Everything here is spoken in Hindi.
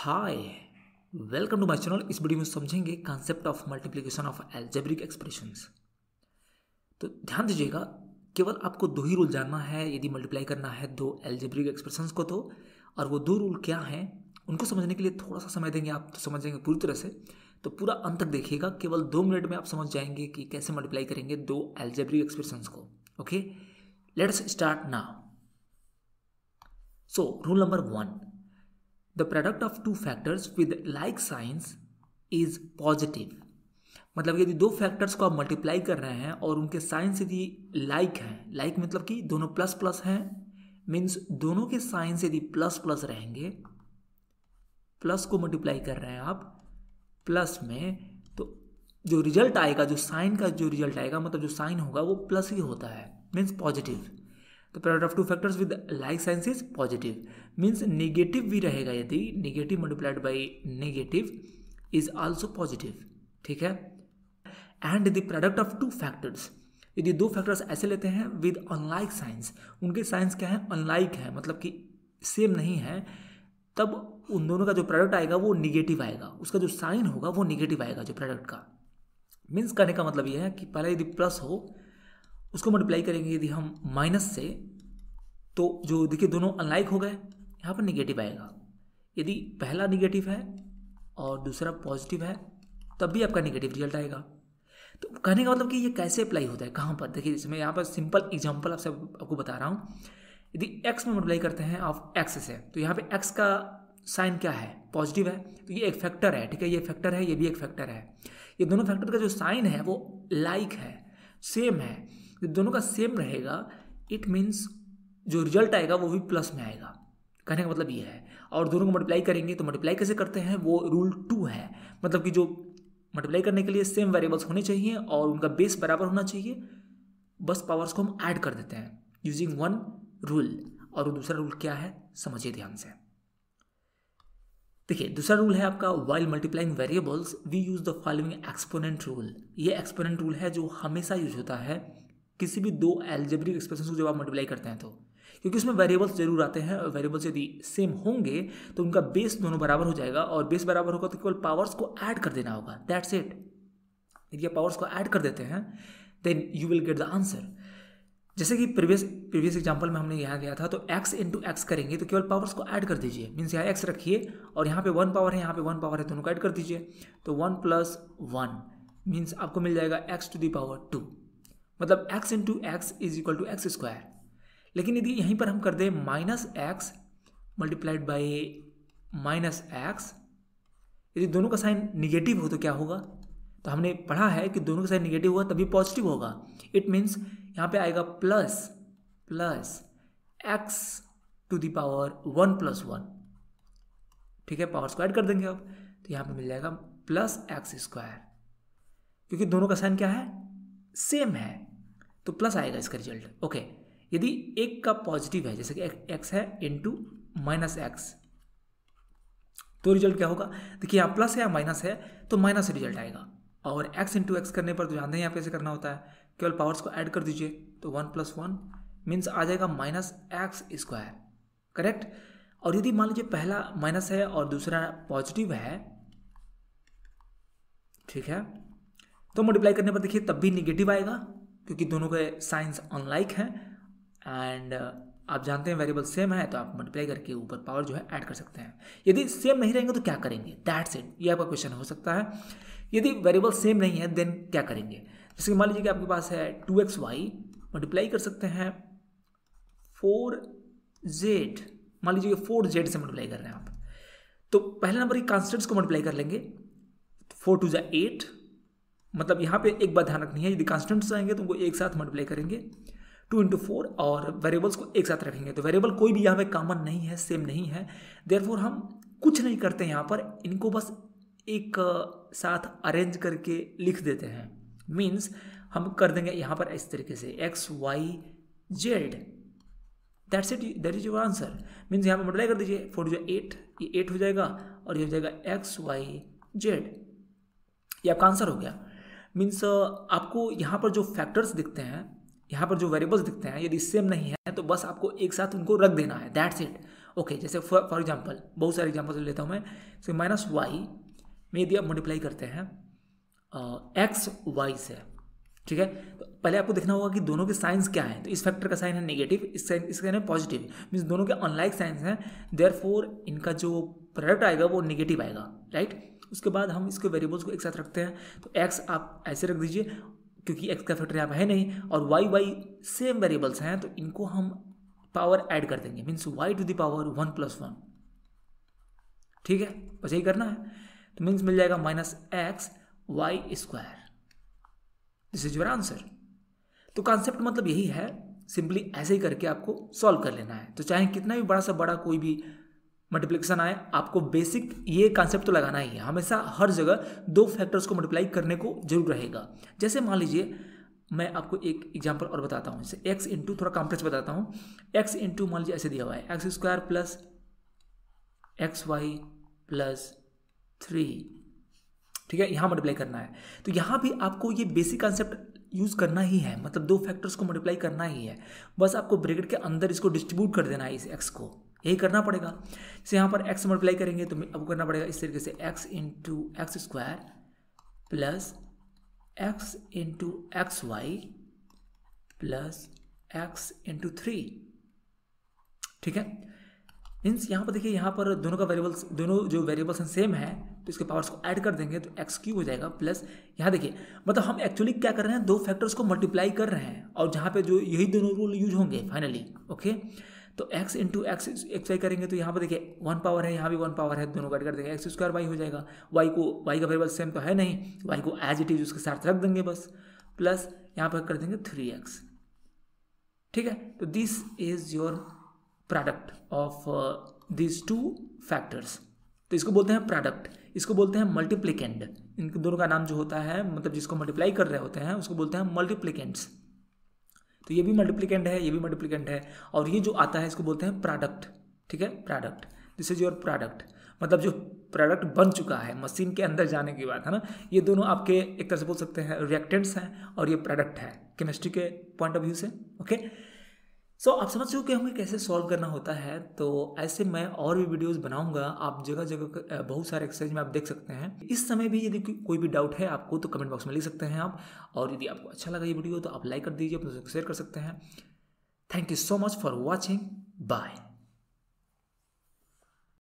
Hi welcome to my channel इस वीडियो में समझेंगे concept of multiplication of algebraic expressions तो ध्यान दीजिएगा, केवल आपको दो ही रूल जानना है, यदि मल्टीप्लाई करना है दो एल्जेब्रिक एक्सप्रेशंस को तो और वो दो रूल क्या हैं, उनको समझने के लिए थोड़ा सा समय देंगे आप तो समझ जाएँगे पूरी तरह से। तो पूरा अंत तक देखिएगा, केवल दो मिनट में आप समझ जाएँगे कि कैसे मल्टीप्लाई करेंगे दो एल्जेब्रिक एक्सप्रेशंस को। ओके लेट्स स्टार्ट ना so rule number one the product of two factors with like signs is positive. मतलब यदि दो फैक्टर्स को आप मल्टीप्लाई कर रहे हैं और उनके साइंस यदि लाइक हैं लाइक मतलब कि दोनों प्लस प्लस हैं मीन्स दोनों के साइंस यदि प्लस प्लस रहेंगे प्लस को मल्टीप्लाई कर रहे हैं आप प्लस में तो जो रिज़ल्ट आएगा, जो साइन का जो रिज़ल्ट आएगा मतलब जो साइन होगा, वो प्लस ही होता है मीन्स पॉजिटिव तो product of two factors with like signs is positive means negative भी रहेगा यदि negative multiplied by negative is also positive ठीक है? And the product of two factors यदि दो फैक्टर्स ऐसे लेते हैं विद अनलाइक साइंस उनके साइंस क्या है? अनलाइक है मतलब कि सेम नहीं है, तब उन दोनों का जो प्रोडक्ट आएगा वो निगेटिव आएगा। उसका जो साइन होगा वो निगेटिव आएगा जो प्रोडक्ट का। मीन्स कहने का मतलब यह है कि पहले यदि प्लस हो उसको मल्टीप्लाई करेंगे यदि हम माइनस से तो जो देखिए दोनों अनलाइक हो गए, यहाँ पर निगेटिव आएगा। यदि पहला निगेटिव है और दूसरा पॉजिटिव है, तब भी आपका निगेटिव रिज़ल्ट आएगा। तो कहने का मतलब कि ये कैसे अप्लाई होता है, कहाँ पर? देखिए, इसमें यहाँ पर सिंपल एग्ज़ाम्पल आपसे आपको बता रहा हूँ। यदि एक्स में मल्टीप्लाई करते हैं ऑफ़ एक्स से तो यहाँ पे एक्स का साइन क्या है? पॉजिटिव है। तो ये एक फैक्टर है, ठीक है? ये फैक्टर है, ये भी एक फैक्टर है। ये दोनों फैक्टर का जो साइन है, वो लाइक है सेम है। दोनों का सेम रहेगा इट मीन्स जो रिज़ल्ट आएगा वो भी प्लस में आएगा। कहने का मतलब ये है। और दोनों को मल्टीप्लाई करेंगे तो मल्टीप्लाई कैसे करते हैं? वो रूल टू है। मतलब कि जो मल्टीप्लाई करने के लिए सेम वेरिएबल्स होने चाहिए और उनका बेस बराबर होना चाहिए, बस पावर्स को हम ऐड कर देते हैं यूजिंग वन रूल और वो दूसरा रूल क्या है? समझिए ध्यान से। देखिए, दूसरा रूल है आपका while multiplying variables we use the following exponent rule ये एक्सपोनेंट रूल है जो हमेशा यूज़ होता है किसी भी दो एल्जेब्रिक एक्सप्रेशन को जब आप मल्टीप्लाई करते हैं तो क्योंकि उसमें वेरिएबल्स ज़रूर आते हैं और वेरिएबल्स यदि सेम होंगे तो उनका बेस दोनों बराबर हो जाएगा और बेस बराबर होगा तो केवल पावर्स को ऐड कर देना होगा। दैट्स इट यदि आप पावर्स को ऐड कर देते हैं then you will get the answer जैसे कि प्रीवियस प्रीवियस एग्ज़ाम्पल में हमने यहाँ गया था तो x इंटू एक्स करेंगे तो केवल पावर्स को ऐड कर दीजिए। मीन्स यहाँ x रखिए और यहाँ पे वन पावर है, यहाँ पे वन पावर है, दोनों को ऐड कर दीजिए। तो वन प्लस वन मीन्स आपको मिल जाएगा x to the power two मतलब x into x is equal to x square लेकिन यदि यहीं पर हम कर दें minus x multiplied by minus x यदि दोनों का साइन निगेटिव हो तो क्या होगा? तो हमने पढ़ा है कि दोनों का साइन निगेटिव होगा तभी पॉजिटिव होगा। इट मीन्स यहाँ पे आएगा plus plus x to the power one plus one ठीक है? पावर्स को ऐड कर देंगे अब। तो यहाँ पे मिल जाएगा प्लस एक्स स्क्वायर क्योंकि दोनों का साइन क्या है? सेम है। तो प्लस आएगा इसका रिज़ल्ट ओके यदि एक का पॉजिटिव है, जैसे कि एक्स है इंटू माइनस एक्स तो रिज़ल्ट क्या होगा? देखिए, यहाँ प्लस है या माइनस है तो माइनस रिज़ल्ट आएगा। और एक्स इंटू एक्स करने पर तो जानते हैं यहाँ कैसे करना होता है। केवल पावर्स को ऐड कर दीजिए तो वन प्लस वन मीन्स आ जाएगा माइनस एक्स स्क्वायर करेक्ट और यदि मान लीजिए पहला माइनस है और दूसरा पॉजिटिव है, ठीक है तो मल्टीप्लाई करने पर देखिए तब भी निगेटिव आएगा। क्योंकि दोनों के साइंस अनलाइक हैं एंड आप जानते हैं वेरिएबल सेम है तो आप मल्टीप्लाई करके ऊपर पावर जो है ऐड कर सकते हैं। यदि सेम नहीं रहेंगे तो क्या करेंगे? दैट्स इट ये आपका क्वेश्चन हो सकता है। यदि वेरिएबल सेम नहीं है देन क्या करेंगे? जैसे कि मान लीजिए कि आपके पास है टू एक्स वाई मल्टीप्लाई कर सकते हैं। फोर जेड मान लीजिए फोर जेड से मल्टीप्लाई कर रहे हैं आप। तो पहले नंबर की कॉन्स्टेंट्स को मल्टीप्लाई कर लेंगे। फोर टू जा एट मतलब यहाँ पे एक बात ध्यान रखनी है, यदि कॉन्स्टेंट्स आएँगे तो उनको एक साथ मल्टीप्लाई करेंगे टू इंटू फोर और वेरिएबल्स को एक साथ रखेंगे। तो वेरिएबल कोई भी यहाँ पे कॉमन नहीं है सेम नहीं है। देयर हम कुछ नहीं करते यहाँ पर, इनको बस एक साथ अरेंज करके लिख देते हैं। मीन्स हम कर देंगे यहाँ पर इस तरीके से x y z that's it that is your answer means यहाँ पर मल्टीप्लाई कर दीजिए फोर जो एट ये एट हो जाएगा और ये हो जाएगा एक्स वाई जेड ये आपका आंसर हो गया। मीन्स आपको यहाँ पर जो फैक्टर्स दिखते हैं, यहाँ पर जो वेरिएबल्स दिखते हैं, यदि सेम नहीं है तो बस आपको एक साथ उनको रख देना है दैट्स इट ओके जैसे फॉर एग्ज़ाम्पल बहुत सारे एग्ज़ाम्पल लेता हूँ मैं। सो माइनस वाई में यदि आप मल्टीप्लाई करते हैं एक्स वाई से, ठीक है? तो पहले आपको देखना होगा कि दोनों के साइंस क्या हैं। तो इस फैक्टर का साइन है नेगेटिव इस साइन इसका साइन है पॉजिटिव मीन्स दोनों के अनलाइक साइंस हैं देयर इनका जो प्रोडक्ट आएगा वो नेगेटिव आएगा राइट उसके बाद हम इसके वेरिएबल्स को एक साथ रखते हैं। तो एक्स आप ऐसे रख दीजिए, क्योंकि एक्स का फैक्टर यहाँ है नहीं, और वाई वाई सेम वेरिएबल्स हैं तो इनको हम पावर ऐड कर देंगे। Means y to the power one plus one ठीक है? बस यही करना है। तो मीन्स मिल जाएगा minus x y square this is your answer तो कॉन्सेप्ट मतलब यही है। सिंपली ऐसे ही करके आपको सॉल्व कर लेना है। तो चाहे कितना भी बड़ा सा बड़ा कोई भी मल्टीप्लिकेशन आए, आपको बेसिक ये कॉन्सेप्ट तो लगाना ही है। हमेशा हर जगह दो फैक्टर्स को मल्टीप्लाई करने को ज़रूर रहेगा। जैसे मान लीजिए, मैं आपको एक एग्ज़ाम्पल और बताता हूँ। जैसे एक्स इंटू थोड़ा कॉम्प्लेक्स बताता हूँ। एक्स इंटू मान लीजिए ऐसे दिया हुआ है। X square plus x y plus three ठीक है? यहाँ मल्टीप्लाई करना है। तो यहाँ भी आपको ये बेसिक कॉन्सेप्ट यूज़ करना ही है। मतलब दो फैक्टर्स को मल्टीप्लाई करना ही है। बस आपको ब्रेकेट के अंदर इसको डिस्ट्रीब्यूट कर देना है इस एक्स को। यही करना पड़ेगा। जैसे यहाँ पर एक्स मल्टीप्लाई करेंगे तो अब करना पड़ेगा इस तरीके से x into x square plus x into x y plus x into three ठीक है? मीन्स यहाँ पर देखिए, यहाँ पर दोनों का वेरिएबल्स दोनों जो वेरिएबल्स हैं सेम है तो इसके पावर्स को ऐड कर देंगे तो एक्स क्यूब हो जाएगा प्लस यहाँ देखिए मतलब हम एक्चुअली क्या कर रहे हैं? दो फैक्टर्स को मल्टीप्लाई कर रहे हैं और जहाँ पे जो यही दोनों रूल यूज़ होंगे फाइनली ओके तो x into x x y करेंगे तो यहाँ पर देखिए वन पावर है, यहाँ भी वन पावर है, दोनों ऐड कर देंगे एक्स स्क्वायर वाई हो जाएगा। वाई को वाई का वेरिएबल सेम तो है नहीं वाई को एज इट इज़ उसके साथ रख देंगे बस। प्लस यहाँ पर कर देंगे थ्री एक्स ठीक है? तो this is your product of this two factors तो इसको बोलते हैं प्रोडक्ट इसको बोलते हैं मल्टीप्लिकेंड इन दोनों का नाम जो होता है मतलब जिसको मल्टीप्लाई कर रहे होते हैं, उसको बोलते हैं मल्टीप्लिकेंट्स तो ये भी मल्टीप्लीकेंट है, ये भी मल्टीप्लीकेंट है। और ये जो आता है, इसको बोलते हैं प्रोडक्ट ठीक है? Product this is your product मतलब जो प्रोडक्ट बन चुका है मशीन के अंदर जाने के बाद, है ना? ये दोनों आपके एक तरह से बोल सकते हैं रिएक्टेंट्स हैं और ये प्रोडक्ट है केमिस्ट्री के पॉइंट ऑफ़ व्यू से ओके सो so, आप समझ चुके हमें कैसे सॉल्व करना होता है तो ऐसे मैं और भी वीडियोस बनाऊँगा। आप जगह जगह बहुत सारे एक्सरसाइज में आप देख सकते हैं। इस समय भी यदि कोई भी डाउट है आपको तो कमेंट बॉक्स में लिख सकते हैं आप। और यदि आपको अच्छा लगा ये वीडियो तो आप लाइक कर दीजिए अपने शेयर कर सकते हैं। Thank you so much for watching bye